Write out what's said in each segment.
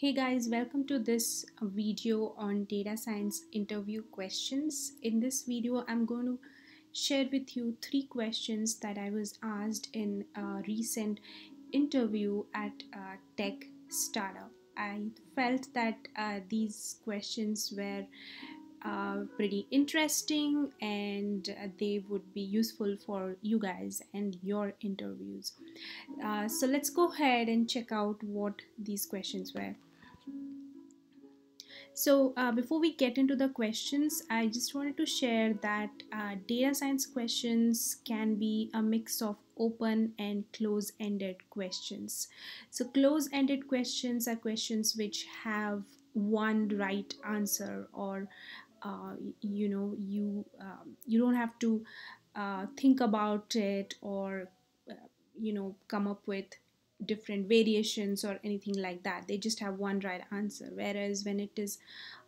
Hey guys, welcome to this video on data science interview questions. In this video, I'm going to share with you three questions that I was asked in a recent interview at a Tech Startup. I felt that uh, these questions were uh, pretty interesting and they would be useful for you guys and your interviews. Uh, so let's go ahead and check out what these questions were. So uh, before we get into the questions, I just wanted to share that uh, data science questions can be a mix of open and close-ended questions. So close-ended questions are questions which have one right answer or uh, you know you um, you don't have to uh, think about it or uh, you know come up with different variations or anything like that. They just have one right answer. Whereas when it is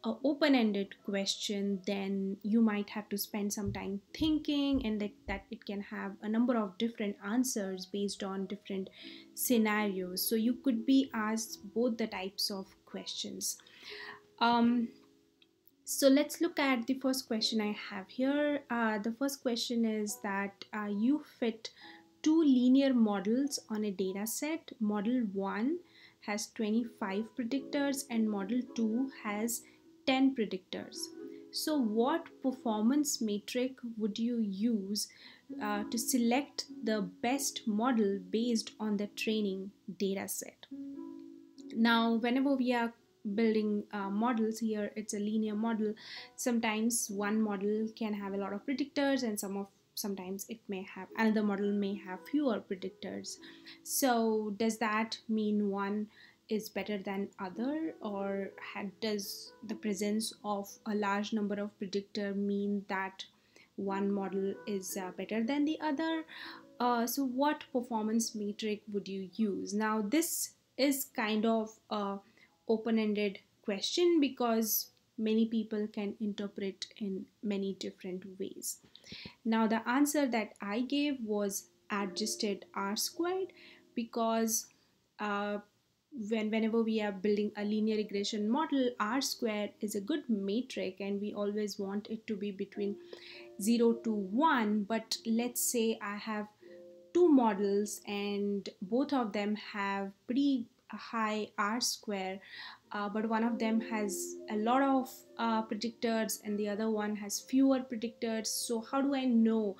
a open-ended question then you might have to spend some time thinking and that, that it can have a number of different answers based on different scenarios. So you could be asked both the types of questions. Um, so let's look at the first question I have here. Uh, the first question is that uh, you fit two linear models on a data set. Model 1 has 25 predictors and model 2 has 10 predictors. So what performance metric would you use uh, to select the best model based on the training data set? Now, whenever we are building uh, models here it's a linear model sometimes one model can have a lot of predictors and some of sometimes it may have another model may have fewer predictors. So does that mean one is better than other? Or does the presence of a large number of predictor mean that one model is uh, better than the other? Uh, so what performance metric would you use? Now this is kind of a open-ended question because many people can interpret in many different ways. Now the answer that I gave was adjusted r squared because uh, when whenever we are building a linear regression model r squared is a good metric and we always want it to be between 0 to 1 but let's say I have two models and both of them have pretty high r square uh, but one of them has a lot of uh, predictors and the other one has fewer predictors. So how do i know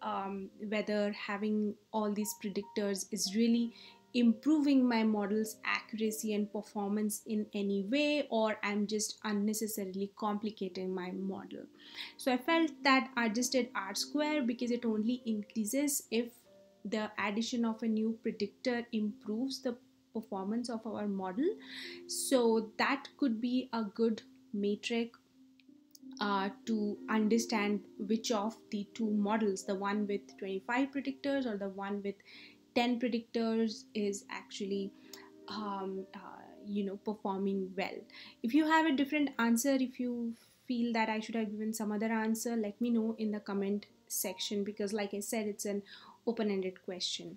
um, whether having all these predictors is really improving my model's accuracy and performance in any way or i'm just unnecessarily complicating my model? So i felt that adjusted r square because it only increases if the addition of a new predictor improves the performance of our model. So that could be a good metric uh, to understand which of the two models the one with 25 predictors or the one with 10 predictors is actually um, uh, you know performing well. If you have a different answer if you feel that i should have given some other answer let me know in the comment section because like i said it's an open-ended question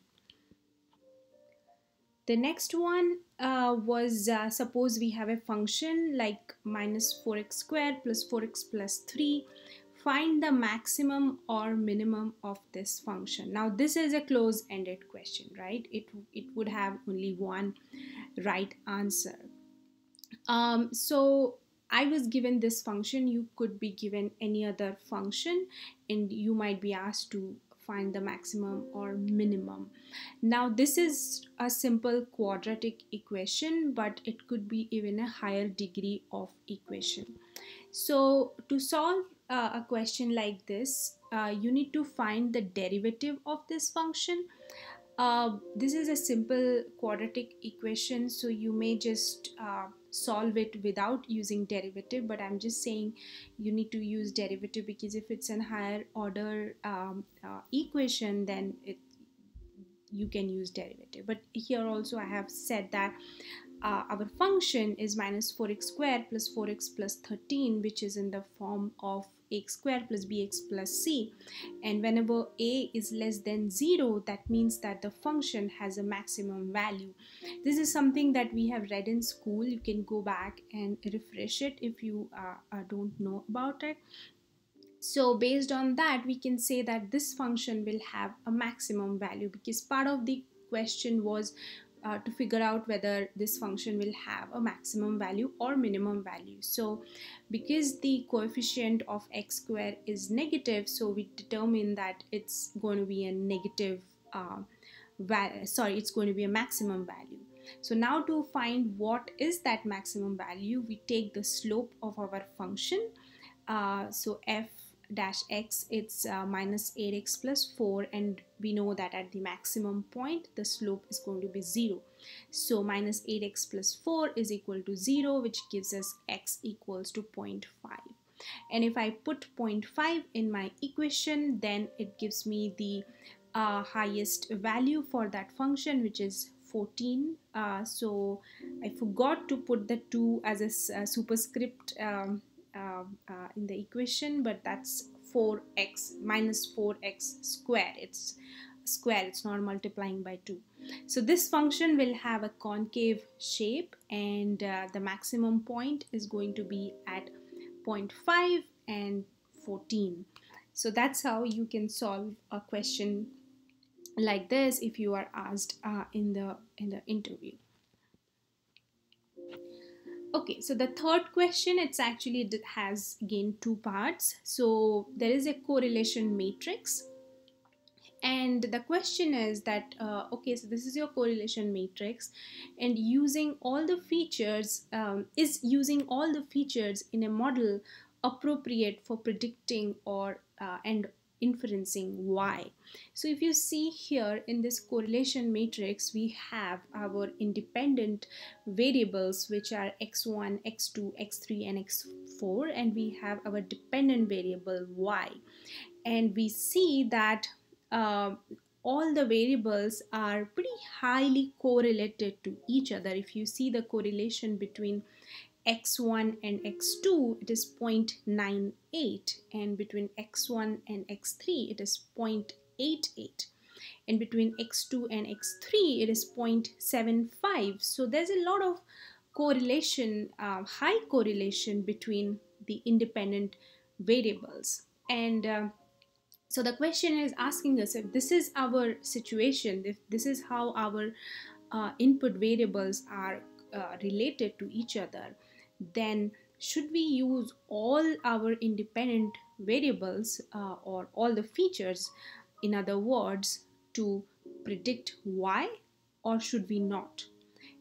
the next one uh, was uh, suppose we have a function like minus 4x squared plus 4x plus 3 find the maximum or minimum of this function. Now this is a close-ended question right? It it would have only one right answer. Um, so I was given this function. You could be given any other function and you might be asked to find the maximum or minimum. Now this is a simple quadratic equation but it could be even a higher degree of equation. So to solve uh, a question like this uh, you need to find the derivative of this function. Uh, this is a simple quadratic equation so you may just uh, solve it without using derivative but I'm just saying you need to use derivative because if it's an higher order um, uh, equation then it you can use derivative. But here also I have said that uh, our function is minus 4x squared plus 4x plus 13 which is in the form of x squared plus bx plus c. And whenever a is less than 0 that means that the function has a maximum value. This is something that we have read in school. You can go back and refresh it if you uh, uh, don't know about it so based on that we can say that this function will have a maximum value because part of the question was uh, to figure out whether this function will have a maximum value or minimum value. So because the coefficient of x square is negative, so we determine that it's going to be a negative uh, sorry, it's going to be a maximum value. So now to find what is that maximum value, we take the slope of our function. Uh, so f dash x it's uh, minus 8x plus 4 and we know that at the maximum point the slope is going to be 0 so minus 8x plus 4 is equal to 0 which gives us x equals to 0.5 and if I put 0.5 in my equation then it gives me the uh, highest value for that function which is 14 uh, so I forgot to put the 2 as a, a superscript um, um, uh, in the equation but that's 4x minus 4x square. It's square it's not multiplying by 2 so this function will have a concave shape and uh, the maximum point is going to be at 0.5 and 14 so that's how you can solve a question like this if you are asked uh, in the in the interview okay so the third question it's actually it has again two parts. So there is a correlation matrix. And the question is that uh, okay so this is your correlation matrix. And using all the features um, is using all the features in a model appropriate for predicting or uh, and inferencing y. So if you see here in this correlation matrix, we have our independent variables which are x1, x2, x3 and x4 and we have our dependent variable y. And we see that uh, all the variables are pretty highly correlated to each other. If you see the correlation between x1 and x2 it is 0.98 and between x1 and x3 it is 0.88 and between x2 and x3 it is 0.75 so there's a lot of correlation uh, high correlation between the independent variables. And uh, so the question is asking us if this is our situation if this is how our uh, input variables are uh, related to each other then should we use all our independent variables uh, or all the features in other words to predict y or should we not?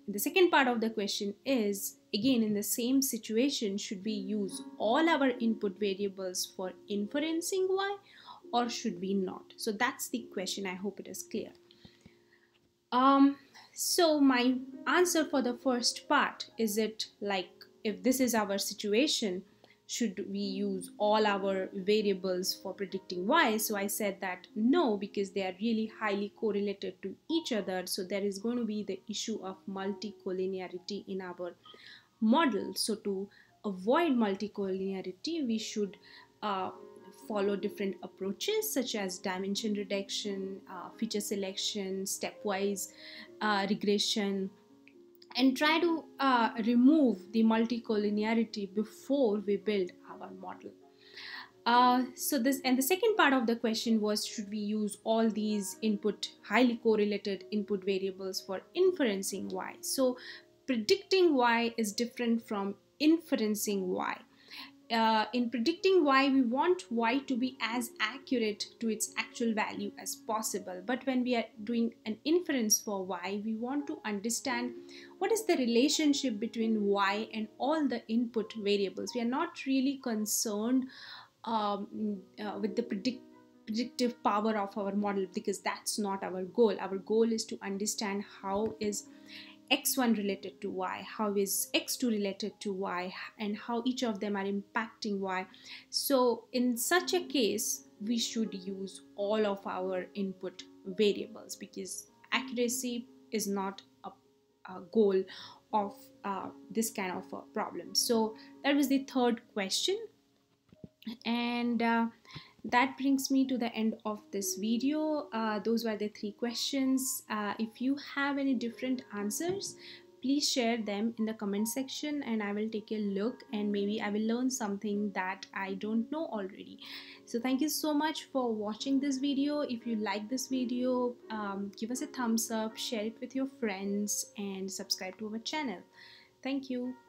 The second part of the question is again in the same situation should we use all our input variables for inferencing y or should we not? So that's the question. I hope it is clear. Um so my answer for the first part is it like if this is our situation, should we use all our variables for predicting y? So I said that no, because they are really highly correlated to each other. So there is going to be the issue of multicollinearity in our model. So to avoid multicollinearity, we should uh, follow different approaches such as dimension reduction, uh, feature selection, stepwise uh, regression, and try to uh, remove the multicollinearity before we build our model. Uh, so this and the second part of the question was should we use all these input highly correlated input variables for inferencing y so predicting y is different from inferencing y uh, in predicting y, we want y to be as accurate to its actual value as possible. But when we are doing an inference for y, we want to understand what is the relationship between y and all the input variables. We are not really concerned um, uh, with the predict predictive power of our model because that's not our goal. Our goal is to understand how is x1 related to y, how is x2 related to y, and how each of them are impacting y. So in such a case, we should use all of our input variables because accuracy is not a, a goal of uh, this kind of a problem so that was the third question and uh, that brings me to the end of this video. Uh, those were the three questions. Uh, if you have any different answers please share them in the comment section and i will take a look and maybe i will learn something that i don't know already. So thank you so much for watching this video. If you like this video um, give us a thumbs up share it with your friends and subscribe to our channel. Thank you